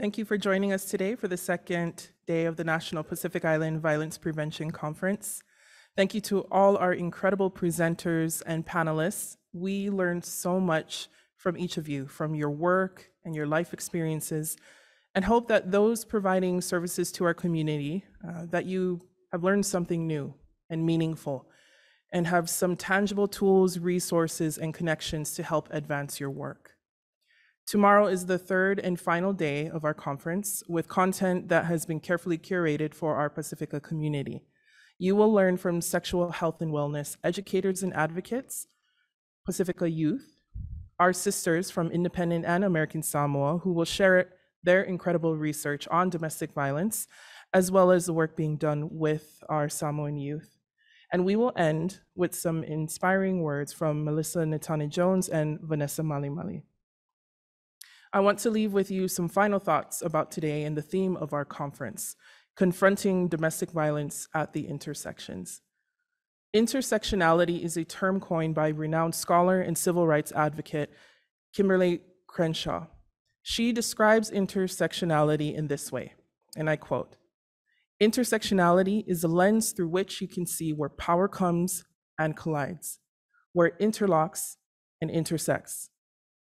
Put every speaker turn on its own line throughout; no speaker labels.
Thank you for joining us today for the second day of the National Pacific Island Violence Prevention Conference. Thank you to all our incredible presenters and panelists. We learned so much from each of you, from your work and your life experiences, and hope that those providing services to our community, uh, that you have learned something new and meaningful, and have some tangible tools, resources, and connections to help advance your work. Tomorrow is the third and final day of our conference with content that has been carefully curated for our Pacifica community. You will learn from sexual health and wellness educators and advocates, Pacifica youth, our sisters from Independent and American Samoa who will share their incredible research on domestic violence, as well as the work being done with our Samoan youth. And we will end with some inspiring words from Melissa Natane Jones and Vanessa Malimali. Mali. I want to leave with you some final thoughts about today and the theme of our conference confronting domestic violence at the intersections. Intersectionality is a term coined by renowned scholar and civil rights advocate Kimberlé Crenshaw. She describes intersectionality in this way, and I quote Intersectionality is a lens through which you can see where power comes and collides, where it interlocks and intersects.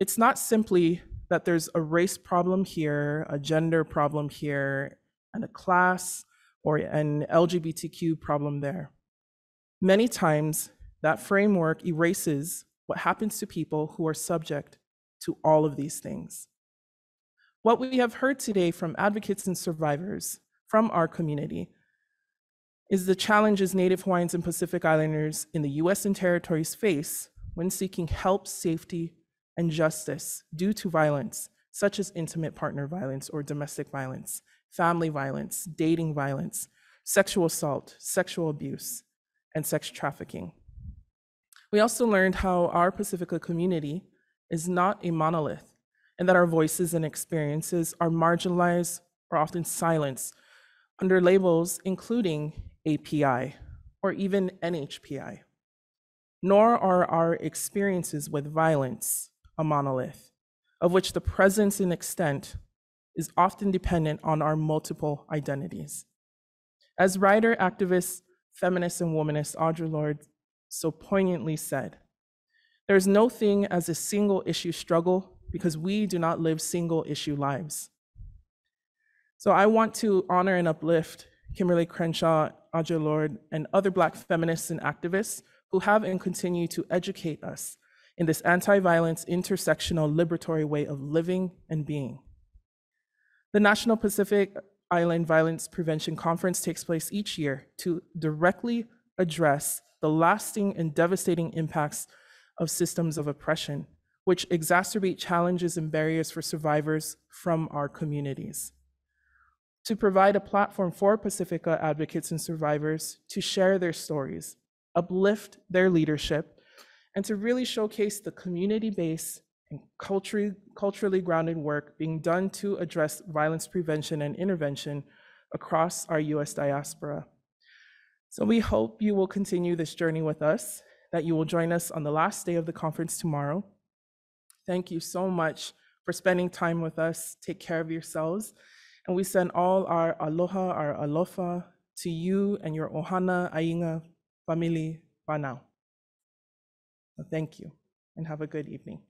It's not simply that there's a race problem here, a gender problem here, and a class or an LGBTQ problem there. Many times, that framework erases what happens to people who are subject to all of these things. What we have heard today from advocates and survivors from our community is the challenges Native Hawaiians and Pacific Islanders in the US and territories face when seeking help, safety, and justice due to violence, such as intimate partner violence or domestic violence, family violence, dating violence, sexual assault, sexual abuse, and sex trafficking. We also learned how our Pacifica community is not a monolith and that our voices and experiences are marginalized or often silenced under labels including API or even NHPI. Nor are our experiences with violence a monolith, of which the presence and extent is often dependent on our multiple identities. As writer, activist, feminist, and womanist Audre Lorde so poignantly said, there is no thing as a single issue struggle because we do not live single issue lives. So I want to honor and uplift Kimberlé Crenshaw, Audre Lorde, and other Black feminists and activists who have and continue to educate us in this anti-violence, intersectional, liberatory way of living and being. The National Pacific Island Violence Prevention Conference takes place each year to directly address the lasting and devastating impacts of systems of oppression, which exacerbate challenges and barriers for survivors from our communities. To provide a platform for Pacifica advocates and survivors to share their stories, uplift their leadership, and to really showcase the community-based and culturally, culturally grounded work being done to address violence prevention and intervention across our US diaspora. So we hope you will continue this journey with us, that you will join us on the last day of the conference tomorrow. Thank you so much for spending time with us. Take care of yourselves. And we send all our aloha, our alofa to you and your ohana, ainga, family, pa now. Thank you and have a good evening.